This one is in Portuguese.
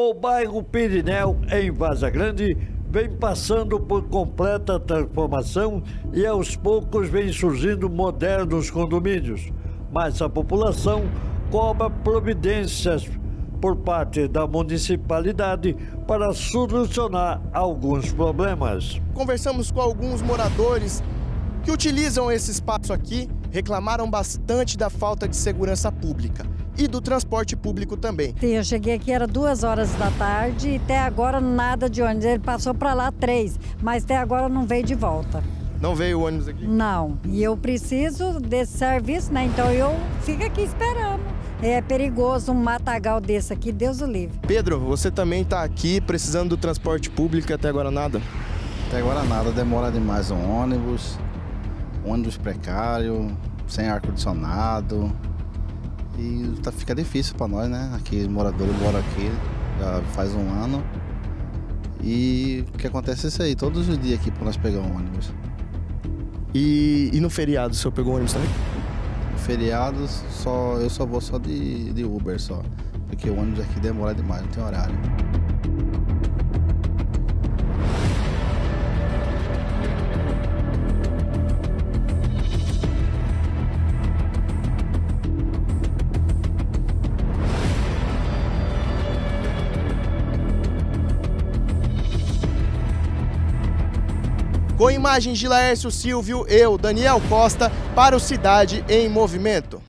O bairro Pirineu, em Vaza Grande, vem passando por completa transformação e aos poucos vem surgindo modernos condomínios. Mas a população cobra providências por parte da municipalidade para solucionar alguns problemas. Conversamos com alguns moradores que utilizam esse espaço aqui, reclamaram bastante da falta de segurança pública e do transporte público também. Sim, eu cheguei aqui, era duas horas da tarde e até agora nada de ônibus. Ele passou para lá três, mas até agora não veio de volta. Não veio o ônibus aqui? Não, e eu preciso desse serviço, né? Então eu fico aqui esperando. É perigoso um matagal desse aqui, Deus o livre. Pedro, você também está aqui precisando do transporte público e até agora nada? Até agora nada, demora demais um ônibus, ônibus precário, sem ar-condicionado. E tá, fica difícil para nós, né? Aqui, moradores moram aqui já faz um ano. E o que acontece é isso aí, todos os dias aqui para nós pegar um ônibus. E, e no feriado, o senhor pegou ônibus também? Feriados, só, eu só vou só de, de Uber só. Porque o ônibus aqui demora demais, não tem horário. Com imagens de Laércio Silvio, eu, Daniel Costa, para o Cidade em Movimento.